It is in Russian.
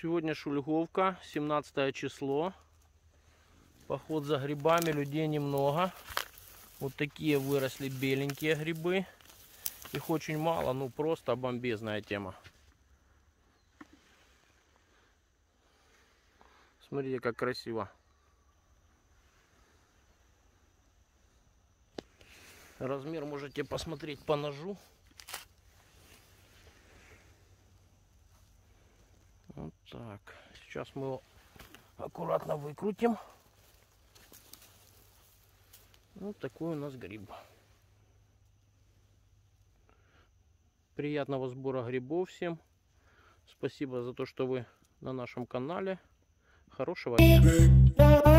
Шульговка, 17 число. Поход за грибами, людей немного. Вот такие выросли беленькие грибы. Их очень мало, ну просто бомбезная тема. Смотрите, как красиво. Размер можете посмотреть по ножу. Вот так. Сейчас мы его аккуратно выкрутим. Вот такой у нас гриб. Приятного сбора грибов всем. Спасибо за то, что вы на нашем канале. Хорошего дня.